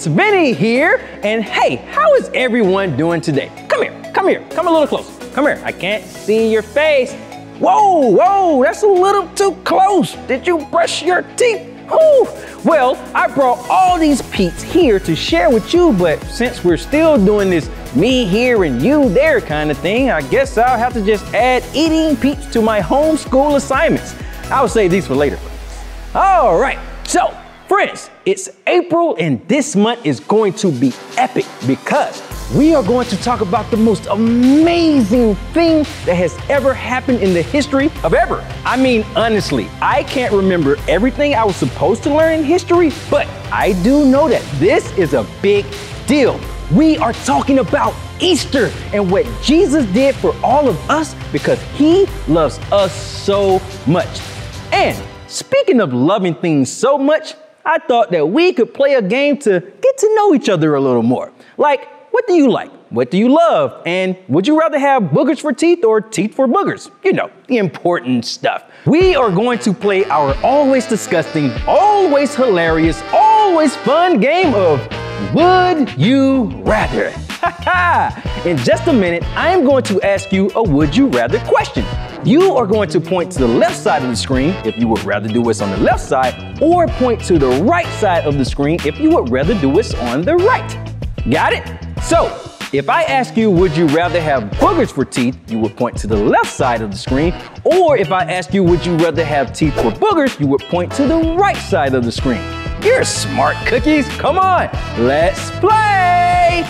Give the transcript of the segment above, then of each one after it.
it's Vinny here. And hey, how is everyone doing today? Come here, come here, come a little closer. Come here, I can't see your face. Whoa, whoa, that's a little too close. Did you brush your teeth? Ooh. Well, I brought all these peeps here to share with you, but since we're still doing this me here and you there kind of thing, I guess I'll have to just add eating peeps to my homeschool assignments. I'll save these for later. All right, so Friends, it's April and this month is going to be epic because we are going to talk about the most amazing thing that has ever happened in the history of ever. I mean, honestly, I can't remember everything I was supposed to learn in history, but I do know that this is a big deal. We are talking about Easter and what Jesus did for all of us because he loves us so much. And speaking of loving things so much, I thought that we could play a game to get to know each other a little more. Like, what do you like? What do you love? And would you rather have boogers for teeth or teeth for boogers? You know, the important stuff. We are going to play our always disgusting, always hilarious, always fun game of Would You Rather? In just a minute, I am going to ask you a Would You Rather question. You are going to point to the left side of the screen if you would rather do what's on the left side, or point to the right side of the screen if you would rather do what's on the right. Got it? So, if I ask you, would you rather have boogers for teeth, you would point to the left side of the screen. Or if I ask you, would you rather have teeth for boogers, you would point to the right side of the screen. You're smart cookies. Come on, let's play.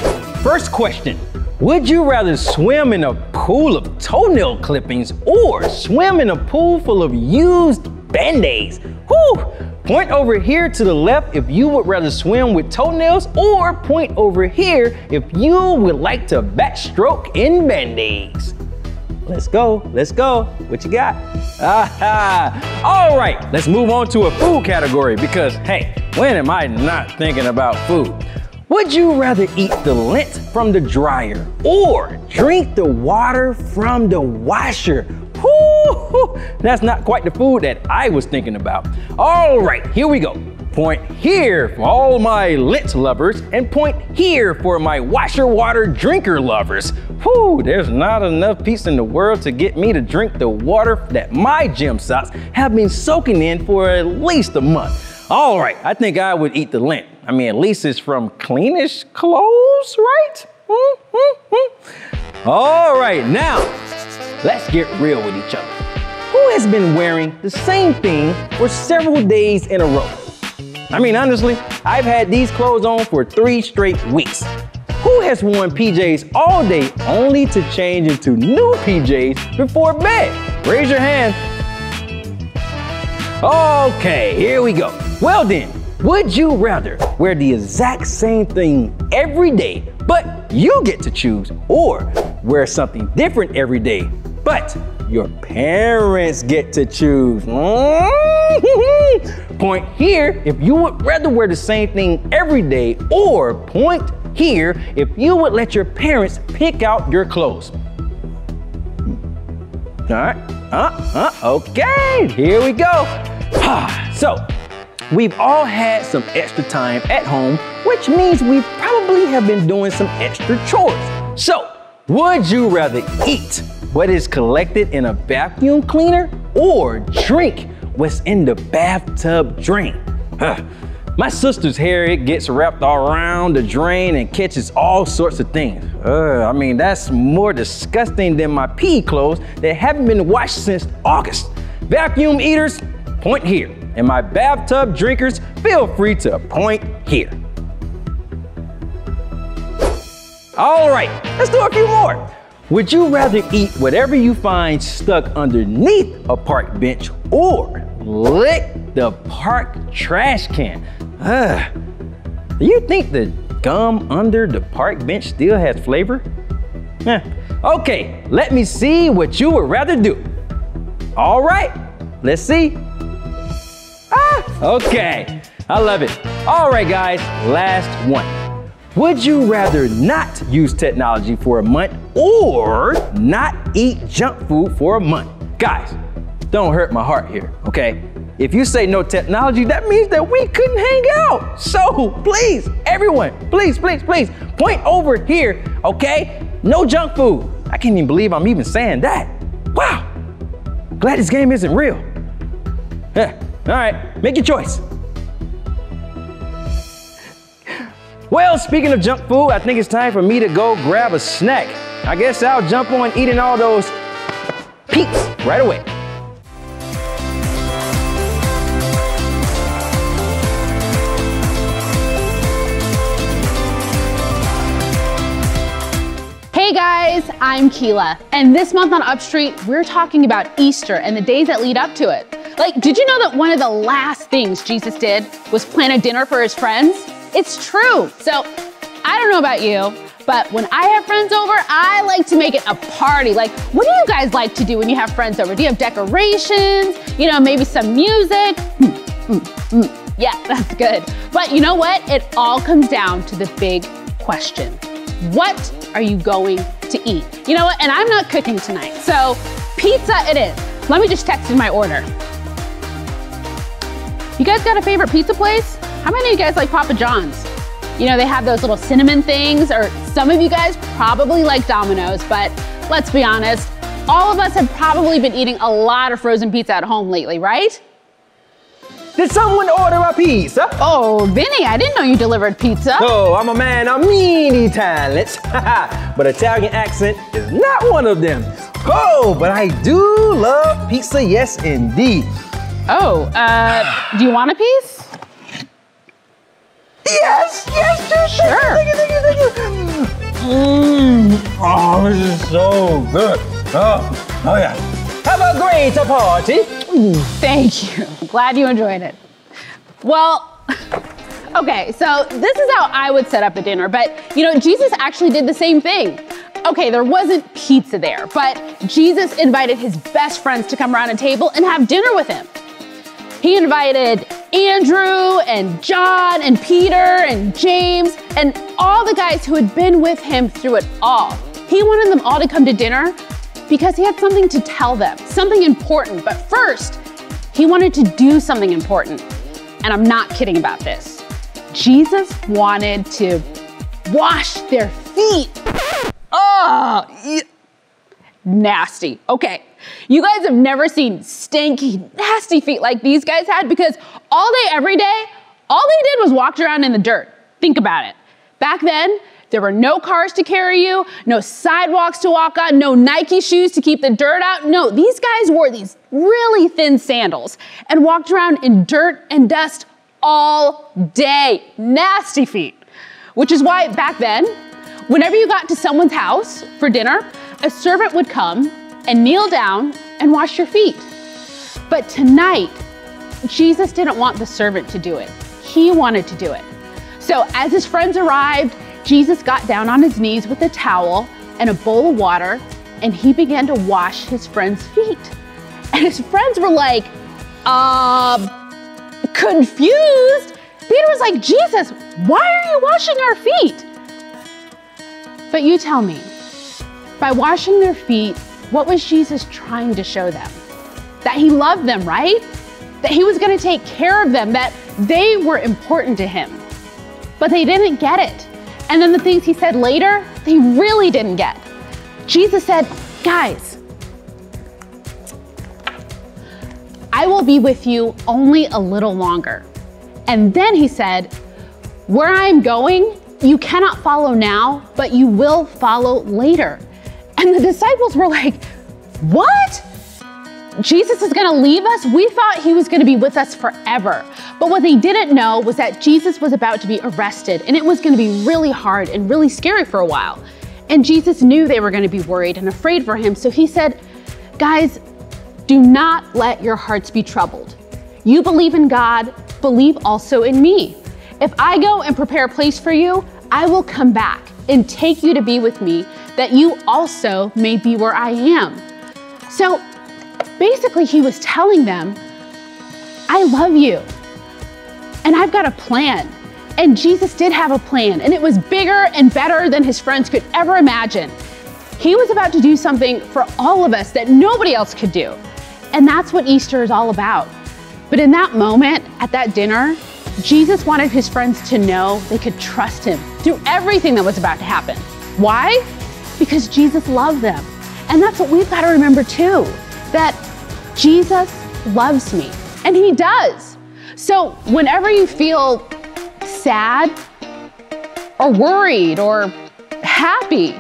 First question. Would you rather swim in a pool of toenail clippings or swim in a pool full of used band-aids? Whew! Point over here to the left if you would rather swim with toenails or point over here if you would like to backstroke in band-aids. Let's go, let's go. What you got? Ah, All right, let's move on to a food category because, hey, when am I not thinking about food? Would you rather eat the lint from the dryer or drink the water from the washer? Woo, that's not quite the food that I was thinking about. All right, here we go. Point here for all my lint lovers and point here for my washer water drinker lovers. Whew, there's not enough peace in the world to get me to drink the water that my gym socks have been soaking in for at least a month. All right, I think I would eat the lint. I mean, at least it's from cleanish clothes, right? Mm-hmm. All right, now let's get real with each other. Who has been wearing the same thing for several days in a row? I mean, honestly, I've had these clothes on for three straight weeks. Who has worn PJs all day only to change into new PJs before bed? Raise your hand. Okay, here we go. Well then, would you rather wear the exact same thing every day, but you get to choose, or wear something different every day, but your parents get to choose? point here if you would rather wear the same thing every day, or point here if you would let your parents pick out your clothes. All right, uh, uh, okay, here we go. so, We've all had some extra time at home, which means we probably have been doing some extra chores. So, would you rather eat what is collected in a vacuum cleaner or drink what's in the bathtub drain? My sister's hair, it gets wrapped all around the drain and catches all sorts of things. Uh, I mean, that's more disgusting than my pee clothes that haven't been washed since August. Vacuum eaters, point here. And my bathtub drinkers, feel free to point here. All right, let's do a few more. Would you rather eat whatever you find stuck underneath a park bench or lick the park trash can? Ugh. Do you think the gum under the park bench still has flavor? Eh. Okay, let me see what you would rather do. All right, let's see. Okay, I love it. All right, guys, last one. Would you rather not use technology for a month or not eat junk food for a month? Guys, don't hurt my heart here, okay? if you say no technology, that means that we couldn't hang out. So please, everyone, please, please, please, point over here, okay? No junk food. I can't even believe I'm even saying that. Wow. Glad this game isn't real. All right, make your choice. Well, speaking of junk food, I think it's time for me to go grab a snack. I guess I'll jump on eating all those peeps right away. Hey guys, I'm Keela, and this month on Upstreet, we're talking about Easter and the days that lead up to it. Like, did you know that one of the last things Jesus did was plan a dinner for his friends? It's true. So, I don't know about you, but when I have friends over, I like to make it a party. Like, what do you guys like to do when you have friends over? Do you have decorations? You know, maybe some music? Mm, mm, mm. Yeah, that's good. But you know what? It all comes down to the big question. What are you going to eat? You know what? And I'm not cooking tonight. So pizza it is. Let me just text in my order. You guys got a favorite pizza place? How many of you guys like Papa John's? You know, they have those little cinnamon things, or some of you guys probably like Domino's, but let's be honest, all of us have probably been eating a lot of frozen pizza at home lately, right? Did someone order a pizza? Oh, Vinny, I didn't know you delivered pizza. Oh, I'm a man of many talents, but Italian accent is not one of them. Oh, but I do love pizza, yes indeed. Oh, uh, do you want a piece? Yes, yes, yes, Sure. thank you, thank you, thank you, thank you. Mmm, oh, this is so good. Oh, oh yeah. Have a great party. Thank you. Glad you enjoyed it. Well, okay, so this is how I would set up a dinner, but you know, Jesus actually did the same thing. Okay, there wasn't pizza there, but Jesus invited his best friends to come around a table and have dinner with him. He invited Andrew and John and Peter and James and all the guys who had been with him through it all. He wanted them all to come to dinner because he had something to tell them, something important. But first, he wanted to do something important. And I'm not kidding about this. Jesus wanted to wash their feet. Oh, y- nasty. Okay. You guys have never seen stinky, nasty feet like these guys had because all day, every day, all they did was walk around in the dirt. Think about it. Back then, there were no cars to carry you, no sidewalks to walk on, no Nike shoes to keep the dirt out. No, these guys wore these really thin sandals and walked around in dirt and dust all day. Nasty feet. Which is why back then, whenever you got to someone's house for dinner, a servant would come and kneel down and wash your feet. But tonight, Jesus didn't want the servant to do it. He wanted to do it. So as his friends arrived, Jesus got down on his knees with a towel and a bowl of water, and he began to wash his friends' feet. And his friends were like, uh, confused. Peter was like, Jesus, why are you washing our feet? But you tell me, by washing their feet, what was Jesus trying to show them? That he loved them, right? That he was going to take care of them, that they were important to him. But they didn't get it. And then the things he said later, they really didn't get. Jesus said, Guys, I will be with you only a little longer. And then he said, Where I'm going, you cannot follow now, but you will follow later. And the disciples were like, What? Jesus is gonna leave us? We thought he was gonna be with us forever. But what they didn't know was that Jesus was about to be arrested and it was gonna be really hard and really scary for a while. And Jesus knew they were gonna be worried and afraid for him, so he said, Guys, do not let your hearts be troubled. You believe in God, believe also in me. If I go and prepare a place for you, I will come back and take you to be with me, that you also may be where I am. So basically, he was telling them, I love you, and I've got a plan. And Jesus did have a plan, and it was bigger and better than his friends could ever imagine. He was about to do something for all of us that nobody else could do. And that's what Easter is all about. But in that moment, at that dinner, Jesus wanted his friends to know they could trust him through everything that was about to happen. Why? Because Jesus loved them. And that's what we've got to remember too that Jesus loves me, and he does. So whenever you feel sad, or worried, or happy,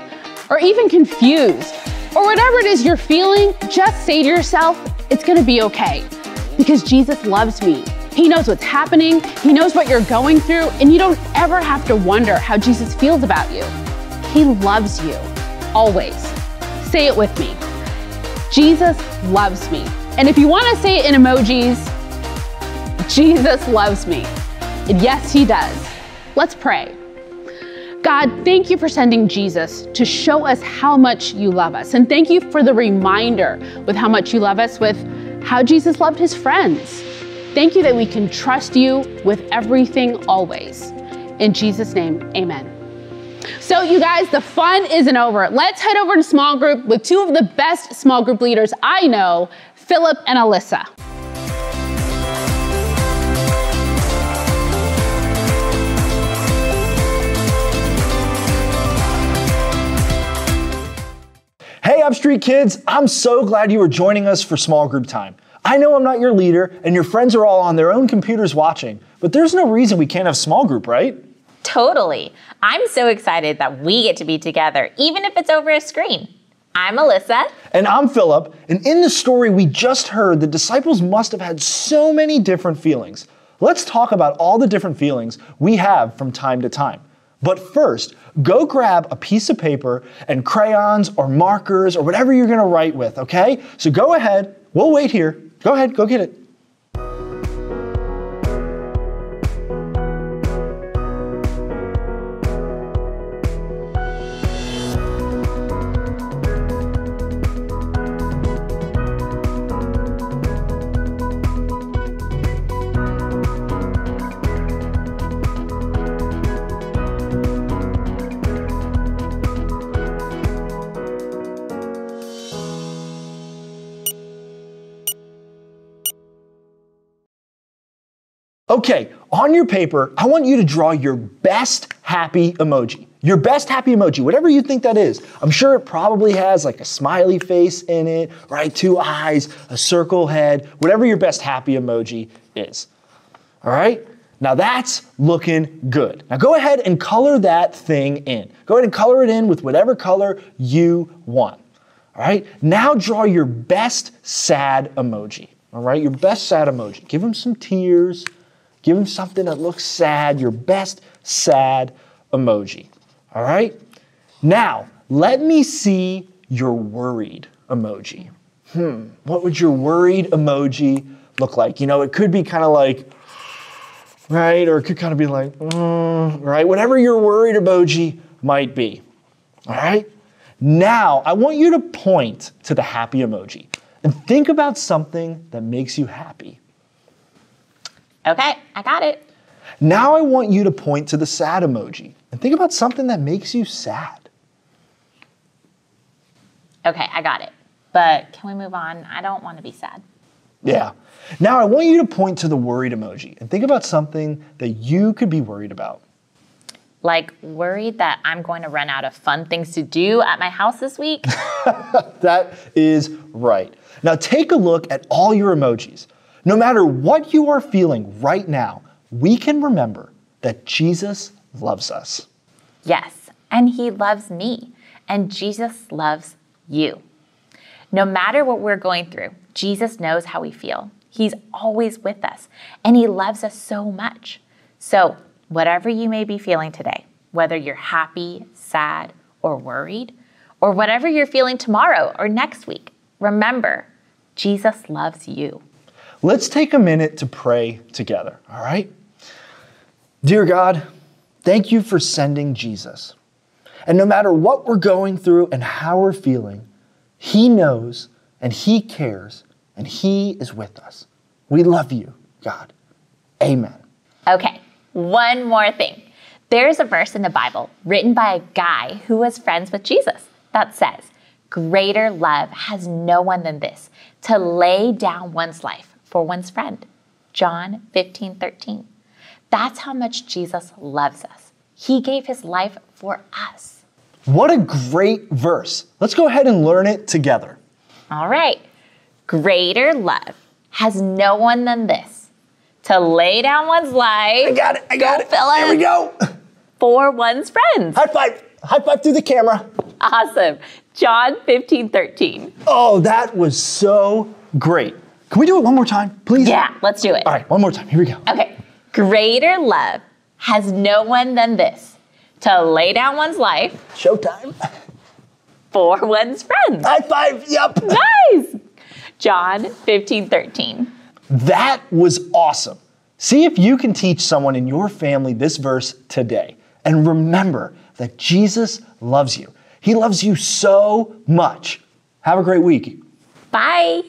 or even confused, or whatever it is you're feeling, just say to yourself, it's gonna be okay because Jesus loves me. He knows what's happening, He knows what you're going through, and you don't ever have to wonder how Jesus feels about you. He loves you, always. Say it with me Jesus loves me. And if you wanna say it in emojis, Jesus loves me. And yes, He does. Let's pray. God, thank you for sending Jesus to show us how much you love us. And thank you for the reminder with how much you love us with how Jesus loved his friends. Thank you that we can trust you with everything always. In Jesus' name, amen. So, you guys, the fun isn't over. Let's head over to small group with two of the best small group leaders I know, Philip and Alyssa. Hey, Upstreet kids, I'm so glad you are joining us for small group time. I know I'm not your leader and your friends are all on their own computers watching, but there's no reason we can't have small group, right? Totally. I'm so excited that we get to be together, even if it's over a screen. I'm Alyssa. And I'm Philip, and in the story we just heard, the disciples must have had so many different feelings. Let's talk about all the different feelings we have from time to time. But first, go grab a piece of paper and crayons or markers or whatever you're gonna write with, okay? So go ahead, we'll wait here. Go ahead, go get it. Okay, on your paper, I want you to draw your best happy emoji. Your best happy emoji, whatever you think that is. I'm sure it probably has like a smiley face in it, right? Two eyes, a circle head, whatever your best happy emoji is. All right? Now that's looking good. Now go ahead and color that thing in. Go ahead and color it in with whatever color you want. All right? Now draw your best sad emoji. All right? Your best sad emoji. Give them some tears. Give him something that looks sad, your best sad emoji. All right? Now, let me see your worried emoji. Hmm, what would your worried emoji look like? You know, it could be kind of like, right? Or it could kind of be like, mm, right? Whatever your worried emoji might be. All right? Now, I want you to point to the happy emoji and think about something that makes you happy. Okay, I got it. Now I want you to point to the sad emoji and think about something that makes you sad. Okay, I got it. But can we move on? I don't want to be sad. Yeah. Now I want you to point to the worried emoji and think about something that you could be worried about. Like worried that I'm going to run out of fun things to do at my house this week? that is right. Now take a look at all your emojis. No matter what you are feeling right now, we can remember that Jesus loves us. Yes, and He loves me, and Jesus loves you. No matter what we're going through, Jesus knows how we feel. He's always with us, and He loves us so much. So, whatever you may be feeling today, whether you're happy, sad, or worried, or whatever you're feeling tomorrow or next week, remember, Jesus loves you. Let's take a minute to pray together, all right? Dear God, thank you for sending Jesus. And no matter what we're going through and how we're feeling, He knows and He cares and He is with us. We love you, God. Amen. Okay, one more thing. There's a verse in the Bible written by a guy who was friends with Jesus that says, Greater love has no one than this, to lay down one's life for one's friend. John 15, 13. That's how much Jesus loves us. He gave his life for us. What a great verse. Let's go ahead and learn it together. All right. Greater love has no one than this to lay down one's life. I got it. I got Go, it. Phyllis. There we go. For one's friends. High five. High five through the camera. Awesome. John 15, 13. Oh, that was so great. Can we do it one more time, please? Yeah, let's do it. All right, one more time. Here we go. Okay. Greater love has no one than this to lay down one's life Showtime. for one's friends. High five. Yep. Nice. John 15, 13. That was awesome. See if you can teach someone in your family this verse today. And remember that Jesus loves you. He loves you so much. Have a great week. Bye.